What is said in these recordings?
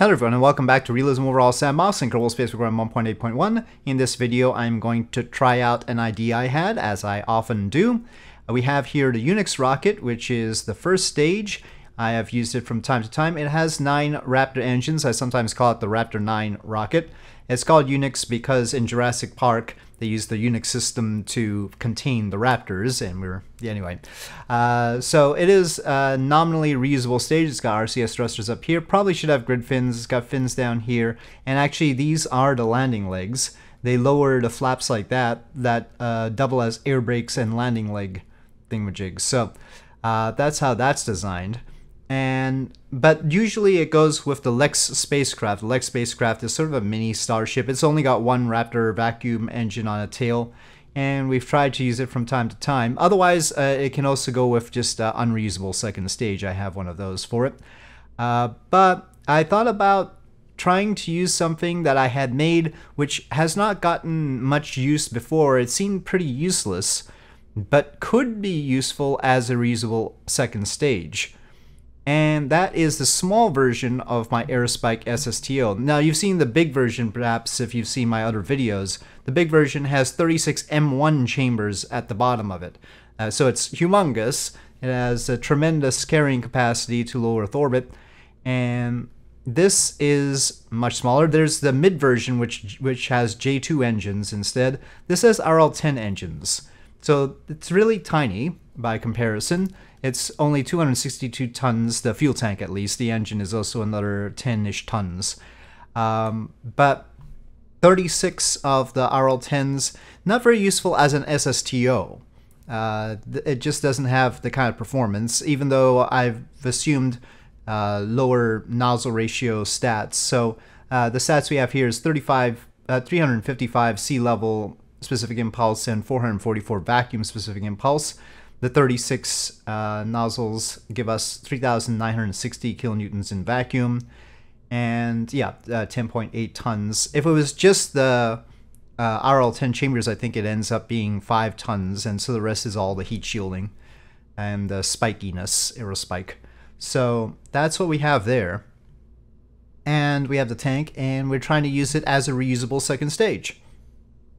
Hello everyone and welcome back to Realism Overhaul Sandbox in Kerbal Space Program 1.8.1. In this video I'm going to try out an idea I had, as I often do. Uh, we have here the Unix rocket, which is the first stage. I have used it from time to time. It has nine Raptor engines. I sometimes call it the Raptor 9 rocket. It's called Unix because in Jurassic Park they used the Unix system to contain the Raptors, and we yeah, anyway. Uh, so it is a nominally reusable stage. It's got RCS thrusters up here. Probably should have grid fins. It's got fins down here, and actually these are the landing legs. They lower the flaps like that that uh, double as air brakes and landing leg thingamajigs. So uh, that's how that's designed and but usually it goes with the Lex spacecraft. Lex spacecraft is sort of a mini starship. It's only got one Raptor vacuum engine on a tail, and we've tried to use it from time to time. Otherwise, uh, it can also go with just uh, unreusable second stage. I have one of those for it. Uh, but I thought about trying to use something that I had made, which has not gotten much use before. It seemed pretty useless, but could be useful as a reusable second stage and that is the small version of my Aerospike SSTO. Now you've seen the big version perhaps if you've seen my other videos. The big version has 36 M1 chambers at the bottom of it. Uh, so it's humongous. It has a tremendous carrying capacity to low Earth orbit and this is much smaller. There's the mid version which which has J2 engines instead. This has RL10 engines. So it's really tiny by comparison. It's only 262 tons, the fuel tank at least. The engine is also another 10-ish tons. Um, but 36 of the RL10s, not very useful as an SSTO. Uh, it just doesn't have the kind of performance, even though I've assumed uh, lower nozzle ratio stats. So uh, the stats we have here is 35, uh, 355 sea level specific impulse and 444 vacuum specific impulse. The 36 uh, nozzles give us 3,960 kilonewtons in vacuum, and yeah, uh, 10.8 tons. If it was just the uh, RL10 chambers, I think it ends up being 5 tons, and so the rest is all the heat shielding and the spikiness, aerospike. So that's what we have there. And we have the tank, and we're trying to use it as a reusable second stage.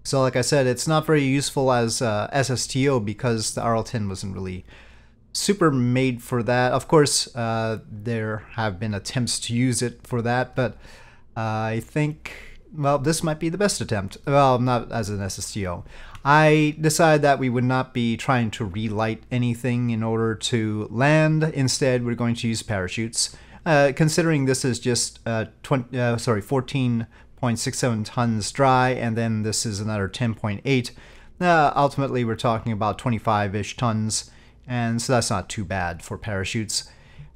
So like I said, it's not very useful as uh, SSTO because the RL10 wasn't really super made for that. Of course, uh, there have been attempts to use it for that, but uh, I think, well, this might be the best attempt. Well, not as an SSTO. I decided that we would not be trying to relight anything in order to land. Instead, we're going to use parachutes. Uh, considering this is just uh, 20, uh, sorry, 14 0.67 tons dry, and then this is another 10.8. Uh, ultimately, we're talking about 25-ish tons, and so that's not too bad for parachutes.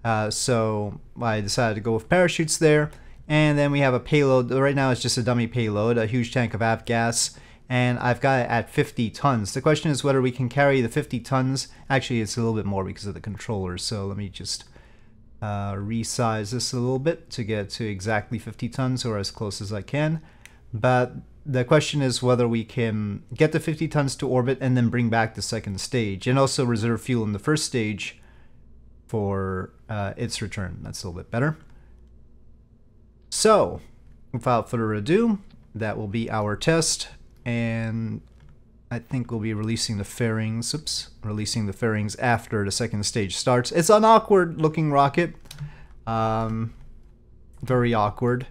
Uh, so I decided to go with parachutes there, and then we have a payload. Right now it's just a dummy payload, a huge tank of avgas, gas and I've got it at 50 tons. The question is whether we can carry the 50 tons. Actually, it's a little bit more because of the controllers, so let me just uh, resize this a little bit to get to exactly 50 tons or as close as I can. But the question is whether we can get the 50 tons to orbit and then bring back the second stage and also reserve fuel in the first stage for uh, its return. That's a little bit better. So, without further ado, that will be our test and I think we'll be releasing the fairings, oops, releasing the fairings after the second stage starts. It's an awkward looking rocket. Um, very awkward.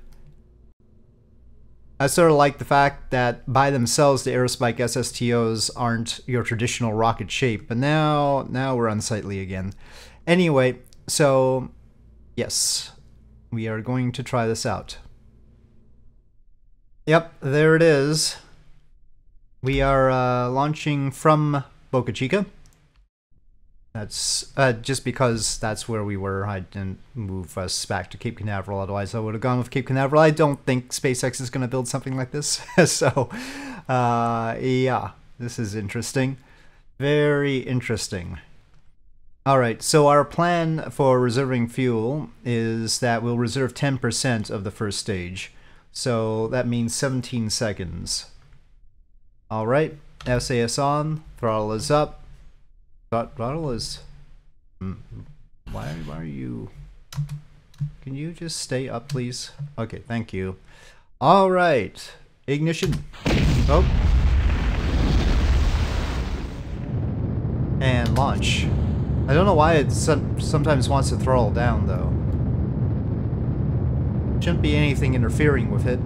I sort of like the fact that by themselves the Aerospike SSTOs aren't your traditional rocket shape, but now now we're unsightly again. Anyway, so yes, we are going to try this out. Yep, there it is. We are uh, launching from Boca Chica. That's uh, just because that's where we were. I didn't move us back to Cape Canaveral. Otherwise, I would have gone with Cape Canaveral. I don't think SpaceX is going to build something like this. so, uh, yeah, this is interesting. Very interesting. All right, so our plan for reserving fuel is that we'll reserve 10% of the first stage. So that means 17 seconds. All right, SAS on, throttle is up. Throttle is. Hmm, why, why are you? Can you just stay up, please? Okay, thank you. All right, ignition. Oh. And launch. I don't know why it sometimes wants to throttle down, though. Shouldn't be anything interfering with it.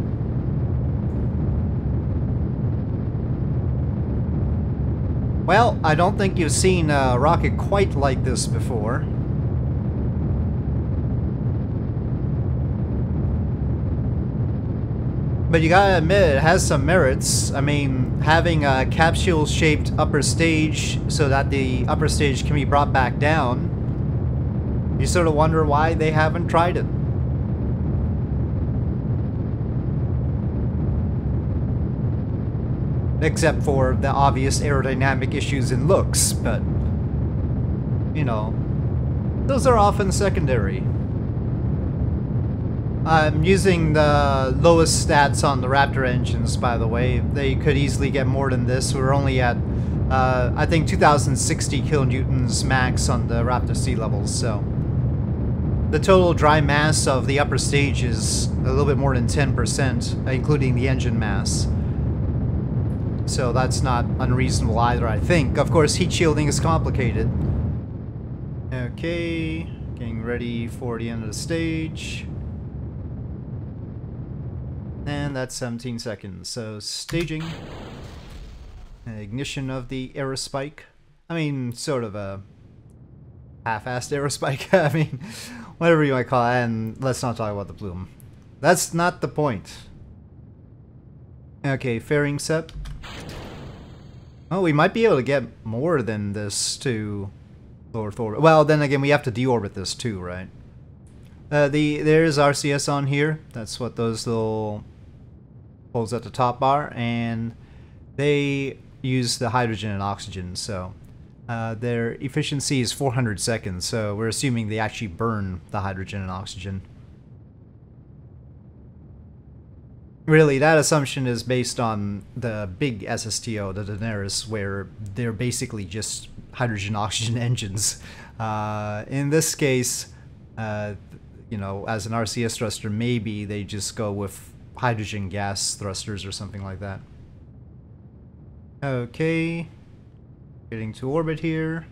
Well, I don't think you've seen a rocket quite like this before. But you gotta admit, it has some merits. I mean, having a capsule-shaped upper stage so that the upper stage can be brought back down, you sort of wonder why they haven't tried it. Except for the obvious aerodynamic issues in looks, but... You know... Those are often secondary. I'm using the lowest stats on the Raptor engines, by the way. They could easily get more than this. We're only at, uh, I think, 2060 kilonewtons max on the Raptor sea levels, so... The total dry mass of the upper stage is a little bit more than 10%, including the engine mass so that's not unreasonable either, I think. Of course, heat shielding is complicated. Okay, getting ready for the end of the stage. And that's 17 seconds, so staging. Ignition of the aerospike. I mean, sort of a half-assed aerospike. I mean, whatever you might call it, and let's not talk about the plume. That's not the point. Okay, fairing set. Oh, we might be able to get more than this to lower orbit. Well, then again, we have to deorbit this too, right? Uh, the There's RCS on here. That's what those little holes at the top are. And they use the hydrogen and oxygen, so... Uh, their efficiency is 400 seconds, so we're assuming they actually burn the hydrogen and oxygen. Really, that assumption is based on the big SSTO, the Daenerys, where they're basically just hydrogen-oxygen engines. Uh, in this case, uh, you know, as an RCS thruster, maybe they just go with hydrogen gas thrusters or something like that. Okay, getting to orbit here.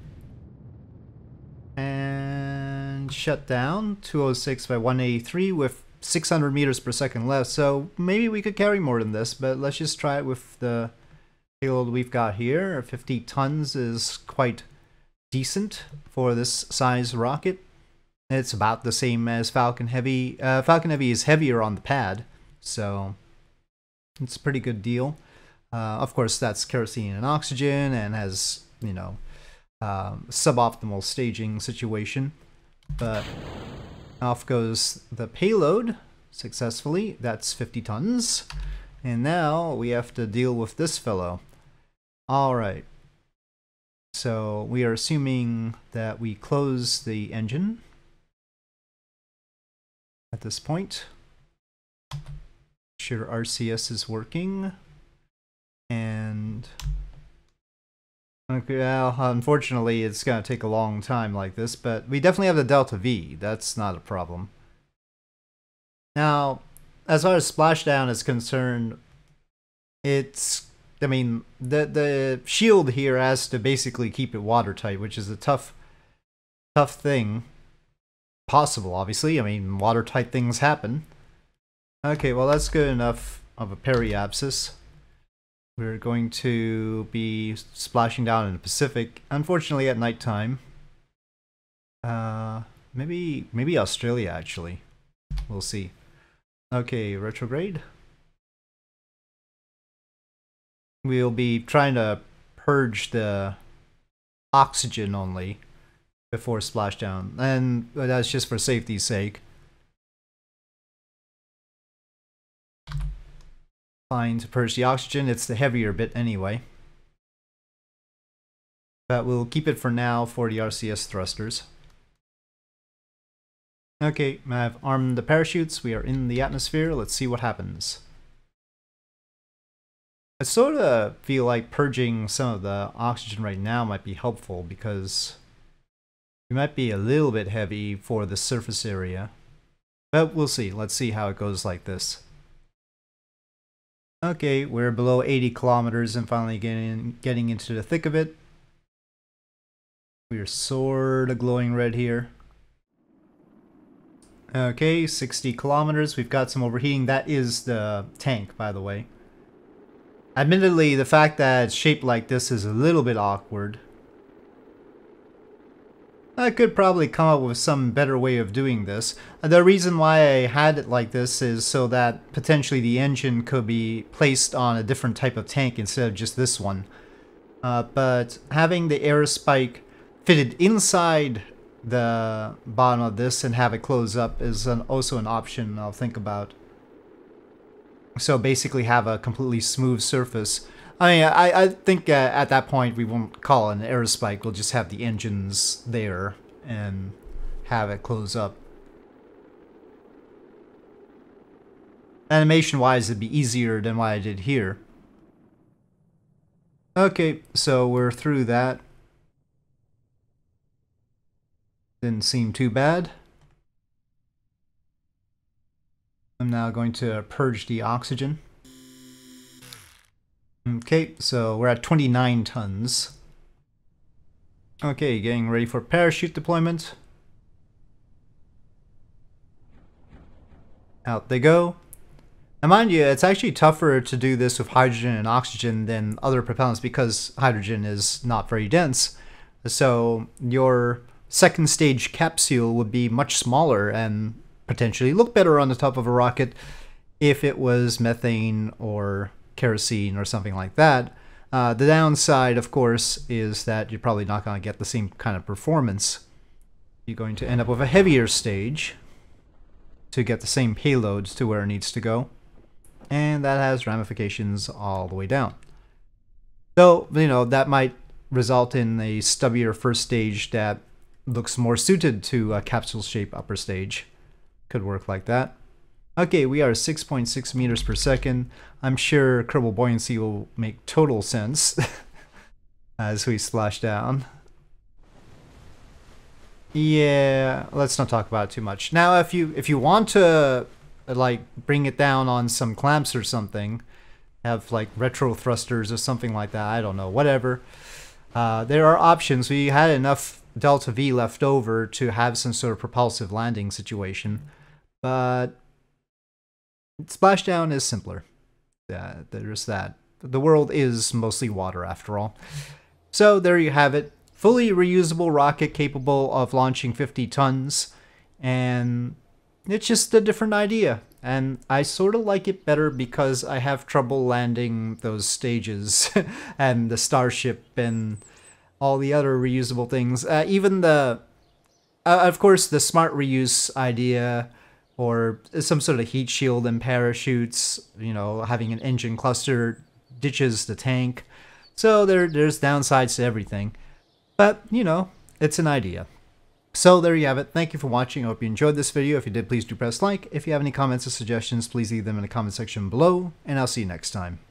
And shut down, 206 by 183 with 600 meters per second left, so maybe we could carry more than this, but let's just try it with the payload we've got here. 50 tons is quite decent for this size rocket. It's about the same as Falcon Heavy. Uh, Falcon Heavy is heavier on the pad, so it's a pretty good deal. Uh, of course, that's kerosene and oxygen and has, you know, um, suboptimal staging situation, but off goes the payload successfully. That's 50 tons. And now we have to deal with this fellow. Alright. So we are assuming that we close the engine at this point. Sure RCS is working. And Okay, well, unfortunately, it's going to take a long time like this, but we definitely have the Delta V. That's not a problem. Now, as far as splashdown is concerned, it's, I mean, the the shield here has to basically keep it watertight, which is a tough, tough thing. Possible, obviously. I mean, watertight things happen. Okay, well, that's good enough of a periapsis. We're going to be splashing down in the Pacific, unfortunately at nighttime. Uh, maybe, maybe Australia actually. We'll see. Okay, retrograde. We'll be trying to purge the oxygen only before splashdown, and that's just for safety's sake. Fine to purge the oxygen. It's the heavier bit anyway. But we'll keep it for now for the RCS thrusters. Okay, I've armed the parachutes. We are in the atmosphere. Let's see what happens. I sort of feel like purging some of the oxygen right now might be helpful because we might be a little bit heavy for the surface area. But we'll see. Let's see how it goes like this. Okay, we're below 80 kilometers and finally getting getting into the thick of it. We're sort of glowing red here. Okay, 60 kilometers. We've got some overheating. That is the tank, by the way. Admittedly, the fact that it's shaped like this is a little bit awkward. I could probably come up with some better way of doing this. The reason why I had it like this is so that potentially the engine could be placed on a different type of tank instead of just this one. Uh, but having the aerospike fitted inside the bottom of this and have it close up is an, also an option I'll think about. So basically have a completely smooth surface. I mean, I, I think uh, at that point we won't call an aerospike. We'll just have the engines there and have it close up. Animation-wise, it'd be easier than what I did here. Okay, so we're through that. Didn't seem too bad. I'm now going to purge the oxygen. Okay, so we're at 29 tons. Okay, getting ready for parachute deployment. Out they go. And mind you, it's actually tougher to do this with hydrogen and oxygen than other propellants because hydrogen is not very dense. So your second stage capsule would be much smaller and potentially look better on the top of a rocket if it was methane or kerosene or something like that. Uh, the downside, of course, is that you're probably not going to get the same kind of performance. You're going to end up with a heavier stage to get the same payloads to where it needs to go. And that has ramifications all the way down. So, you know, that might result in a stubbier first stage that looks more suited to a capsule shape upper stage. Could work like that. Okay, we are 6.6 meters per second. I'm sure Kerbal Buoyancy will make total sense as we splash down. Yeah, let's not talk about it too much. Now, if you if you want to like bring it down on some clamps or something, have like retro thrusters or something like that. I don't know, whatever. Uh, there are options. We had enough delta V left over to have some sort of propulsive landing situation, but splashdown is simpler. Yeah, there's that. The world is mostly water after all. So there you have it. Fully reusable rocket capable of launching 50 tons, and it's just a different idea. And I sort of like it better because I have trouble landing those stages and the starship and all the other reusable things. Uh, even the, uh, of course, the smart reuse idea or some sort of heat shield and parachutes, you know, having an engine cluster ditches the tank. So there, there's downsides to everything. But, you know, it's an idea. So there you have it. Thank you for watching. I hope you enjoyed this video. If you did, please do press like. If you have any comments or suggestions, please leave them in the comment section below, and I'll see you next time.